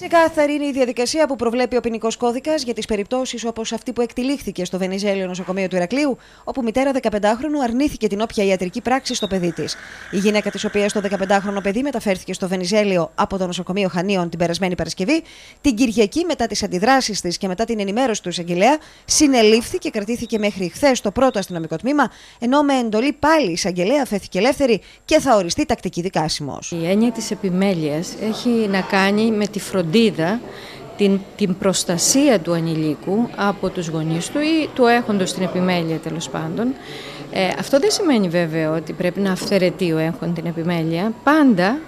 Ξεκάθαρη είναι η διαδικασία που προβλέπει ο ποινικός κώδικας για τις περιπτώσεις όπως αυτή που εκτελήχθηκε στο Βενιζέλιο νοσοκομείο του Ηρακλείου, όπου μητέρα 15χρονου αρνήθηκε την όποια ιατρική πράξη στο παιδί της. Η γυναίκα της οποίας το 15χρονο παιδί μεταφέρθηκε στο Βενιζέλιο από το νοσοκομείο Χανίων την περασμένη Παρασκευή, την Κυριακή μετά τις αντιδράσεις της και μετά την ενημέρωση του εισαγγελέα, συνελήφθη και κρατήθηκε μέχρι χθες στο πρώτο αστυνομικό τμήμα, ενώ με εντολή πάλι η εισαγγελέα φέθηκε ελεύθερη και θα οριστεί τακτική δικάσιμος. Η έννοια της επιμέλειας έχει να κάνει με τη φροντίδα φροντίδα, την, την προστασία του ανηλίκου από τους γονείς του ή του έχοντος την επιμέλεια τέλος πάντων. Ε, αυτό δεν σημαίνει βέβαια ότι πρέπει να αυθαιρετεί ο έχον την επιμέλεια. Πάντα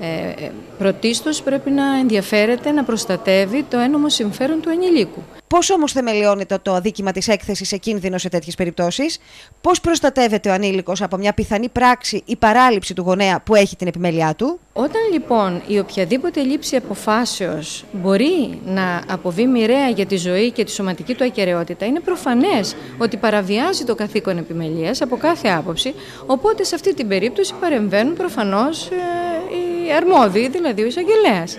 ε, πρωτίστως πρέπει να ενδιαφέρεται να προστατεύει το ένομο συμφέρον του ανηλίκου. Πώς όμως θεμελιώνεται το αδίκημα της έκθεσης σε κίνδυνο σε τέτοιες περιπτώσεις, Πώς προστατεύεται ο ανήλικος από μια πιθανή πράξη ή παράληψη του γονέα που έχει την επιμέλειά του; Όταν λοιπόν η οποιαδήποτε λήψη αποφάσεως μπορεί να αποβεί μοιραία για τη ζωή και τη σωματική του ακαιρεότητα, είναι προφανές ότι παραβιάζει το καθήκον επιμελία από κάθε άποψη. Οπότε σε αυτή την περίπτωση παρεμβαίνουν προφανώς ε, οι αρμόδιοι, δηλαδή ο εισαγγελέας.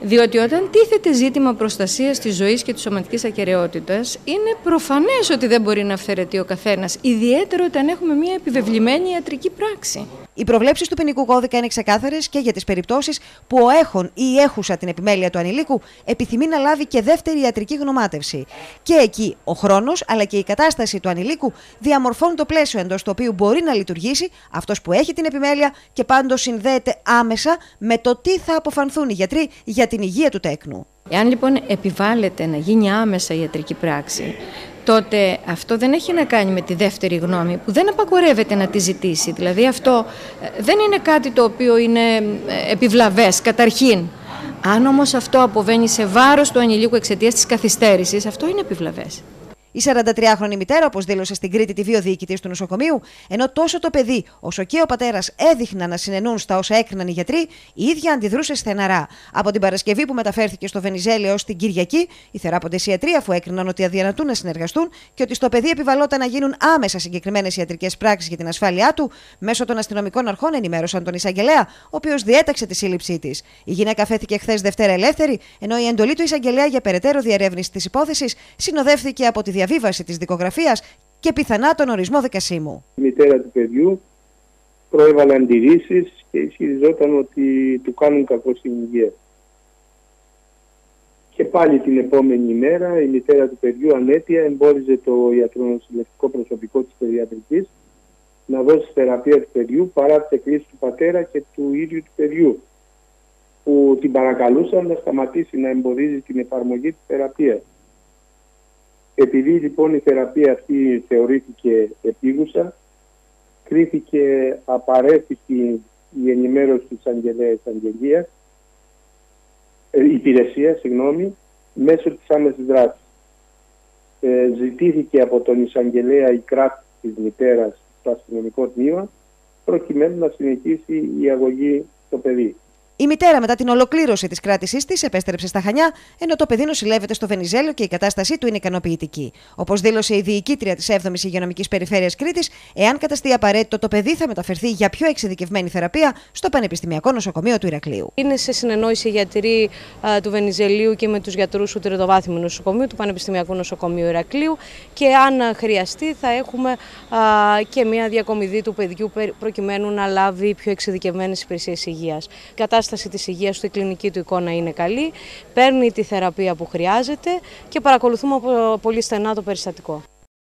Διότι όταν τίθεται ζήτημα προστασίας της ζωής και της σωματικής ακαιρεότητας, είναι προφανές ότι δεν μπορεί να αυθαιρετεί ο καθένας, ιδιαίτερα όταν έχουμε μια επιβεβλημένη ιατρική πράξη. Οι προβλέψεις του ποινικού κώδικα είναι ξεκάθαρες και για τις περιπτώσεις που ο έχων ή η έχουσα την επιμέλεια του ανηλίκου επιθυμεί να λάβει και δεύτερη ιατρική γνωμάτευση. Και εκεί ο χρόνος αλλά και η κατάσταση του ανηλίκου διαμορφώνουν το πλαίσιο εντός του οποίου μπορεί να λειτουργήσει αυτός που έχει την επιμέλεια και πάντως συνδέεται άμεσα με το τι θα αποφανθούν οι γιατροί για την υγεία του τέκνου. Εάν λοιπόν επιβάλλεται να γίνει άμεσα ιατρική πράξη, τότε αυτό δεν έχει να κάνει με τη δεύτερη γνώμη που δεν απαγορεύεται να τη ζητήσει. Δηλαδή αυτό ε, δεν είναι κάτι το οποίο είναι ε, επιβλαβές καταρχήν. Αν όμως αυτό αποβαίνει σε βάρος του ανηλίκου εξαιτίας της καθυστέρησης, αυτό είναι επιβλαβές. Η 43χρονη μητέρα, όπως δήλωσε στην Κρήτη τη βιοδιοικητή του νοσοκομείου, ενώ τόσο το παιδί όσο και ο πατέρας έδειχναν να συνενούν στα όσα έκριναν οι γιατροί, η ίδια αντιδρούσε στεναρά. Από την Παρασκευή που μεταφέρθηκε στο Βενιζέλιο ως την Κυριακή, οι θεράποντες ιατροί, αφού έκριναν ότι αδυνατούν να συνεργαστούν και ότι στο παιδί επιβαλόταν να γίνουν άμεσα συγκεκριμένες ιατρικές πράξεις για την ασφάλειά του, μέσω των αστυνομικών αρχών ενημέρωσαν τον εισαγγελέα, ο οποίος διέταξε τη σύλληψή της. Η γυναίκα φέθηκε χθες Δευτέρα ελεύθερη, ενώ η εντολή του εισαγγελέα για περαιτέρω διερεύνηση της υπόθεσης συνοδεύθηκε από τη διαβίβαση της δικογραφίας και πιθανά τον ορισμό δικασίμου. Η μητέρα του παιδιού προέβαλε αντιρρήσεις και ισχυριζόταν ότι του κάνουν κακό στην υγεία. Και πάλι την επόμενη ημέρα η μητέρα του παιδιού ανέτεια εμπόριζε το ιατρονοσυλλευτικό προσωπικό της παιδιατρικής να δώσει θεραπεία του παιδιού παρά τις εκκλήσεις του πατέρα και του ίδιου του παιδιού που την παρακαλούσαν να σταματήσει να εμποδίζει την εφαρμογή της θεραπείας. Επειδή λοιπόν η θεραπεία αυτή θεωρήθηκε επίγουσα, κρίθηκε απαραίτητη η ενημέρωση της Αγγελέας Αγγελίας, ε, υπηρεσία, συγγνώμη, μέσω της άμεσης δράσης. Ε, ζητήθηκε από τον Εισαγγελέα η κράτη της μητέρας στο αστυνομικό τμήμα, προκειμένου να συνεχίσει η αγωγή στο παιδί. Η μητέρα, μετά την ολοκλήρωση της κράτησής της, επέστρεψε στα Χανιά, ενώ το παιδί νοσηλεύεται στο Βενιζέλο και η κατάστασή του είναι ικανοποιητική. Όπως δήλωσε η διοικήτρια της 7η Υγειονομικής Περιφέρειας Κρήτης, εάν καταστεί απαραίτητο, το παιδί θα μεταφερθεί για πιο εξειδικευμένη θεραπεία στο Πανεπιστημιακό Νοσοκομείο του Ηρακλείου. Είναι σε συνεννόηση γιατροί του Βενιζελίου και με τους γιατρούς του Τριτοβάθμιου Νοσοκομείου, του Πανεπιστημιακού Νοσοκομείου Ηρακλείου και αν χρειαστεί θα έχουμε και μια διακομιδή του παιδιού προκειμένου να λάβει πιο εξειδικευμένες υπηρεσίες υγείας κατάσταση της υγείας του, η κλινική του εικόνα είναι καλή, παίρνει τη θεραπεία που χρειάζεται και παρακολουθούμε πολύ στενά το περιστατικό.